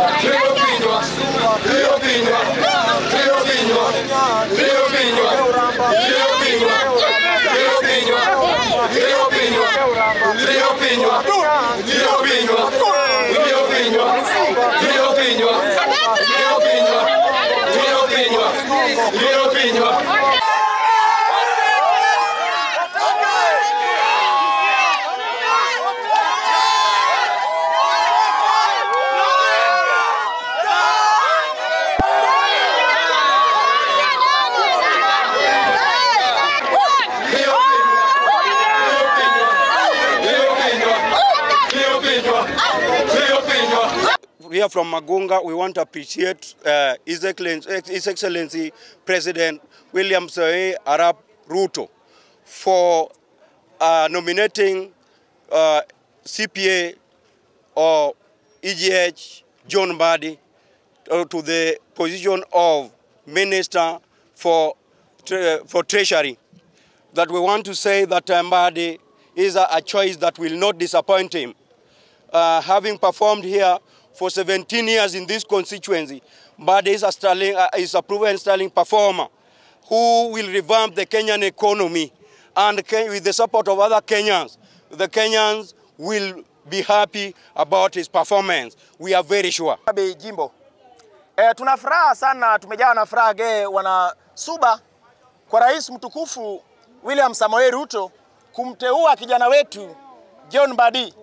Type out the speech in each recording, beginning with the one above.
One, two. Here from Magunga, we want to appreciate uh, His, Excellency, His Excellency President William Samoei Arap Ruto for uh, nominating uh, CPA or EGH John Mbadi uh, to the position of Minister for, for Treasury. That we want to say that uh, Mbadi is a, a choice that will not disappoint him. Uh, having performed here for 17 years in this constituency, but is a, sterling, uh, is a proven sterling performer who will revamp the Kenyan economy. And Ken- with the support of other Kenyans, the Kenyans will be happy about his performance. We are very sure. Jimbo. E, tuna furaha sana, tumejawa na furaha ge wana Suba kwa rais mtukufu William Samoei Ruto kumteua kijana wetu John Mbadi.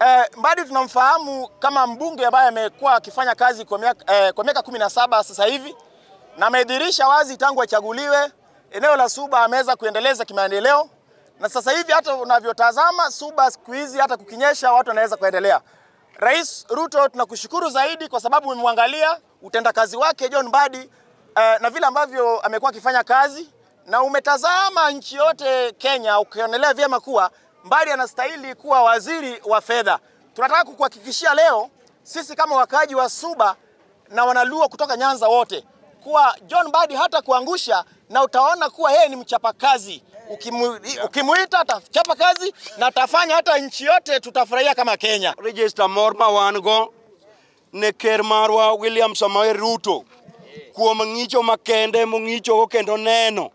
E, Mbadi tunamfahamu kama mbunge ambaye amekuwa akifanya kazi kwa miaka eh, kumi na saba sasa hivi na amedhihirisha wazi tangu achaguliwe eneo la Suba ameweza kuendeleza kimaendeleo, na sasa hivi hata unavyotazama Suba siku hizi hata kukinyesha watu wanaweza kuendelea. Rais Ruto tunakushukuru zaidi kwa sababu umemwangalia utendakazi wake John Mbadi eh, na vile ambavyo amekuwa akifanya kazi na umetazama nchi yote Kenya ukionelea vyema kuwa Mbadi anastahili kuwa waziri wa fedha. Tunataka kukuhakikishia leo sisi kama wakaaji wa Suba na wanaluo kutoka Nyanza wote kuwa John Mbadi hata kuangusha na utaona kuwa yeye ni mchapakazi. Ukimu, ukimuita atachapa kazi na atafanya hata nchi yote tutafurahia kama Kenya. Register Morma wango wan ne ker marwa William Samoei Ruto kuom ng'icho makende mong'ichogo kendo neno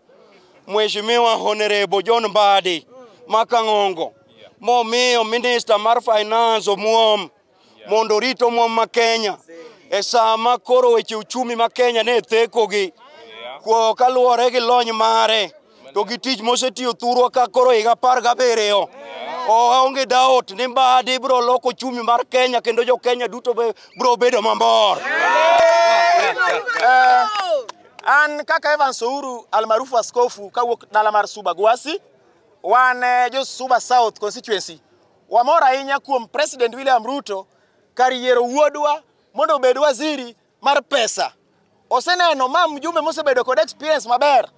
Mheshimiwa Honorable John Mbadi Makang'ongo momiyo Minister mar Finance omuom mondo orit omuom ma Kenya e sama koro weche uchumi ma Kenya ne thekogi kuo kaluwore gi lony mare to gi tich mosetiyo thurwa ka koro higa apar gabiriyo oonge doubt ni Mbadi biro loko uchumi mar Kenya kendo jo Kenya duto be- biro bedo mabor. An kaka Evans Ouru almaarufu askofu kawuok dala mar Suba Gwasi, wan eh, jo Suba South constituency wamor ahinya kuom President William Ruto kar yiero wuodwa mondo obed waziri mar pesa. Oseneno ma mjumbe mosebedo kod experience maber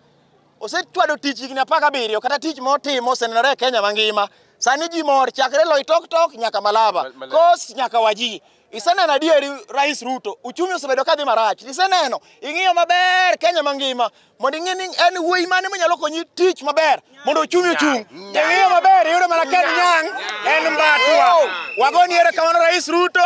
osechwado tich higni apar gabiriyo kata tich motimo osenenore e Kenya mangima. Sani ji mor chakre Loitoktok nyaka Malaba, Kos nyaka Wajir. Iseneno adieri Rais Ruto, uchumi osebedo kadhi marach. Iseneno, ing'iyo maber Kenya mangima mondo ing'e ni en wuoyi mane manyalo konyi tich maber mondo uchumi ochung'. Ing'iyo maber iyudo mana Ken Nyang' en Mbatwa. Wagoni erokamano Rais Ruto,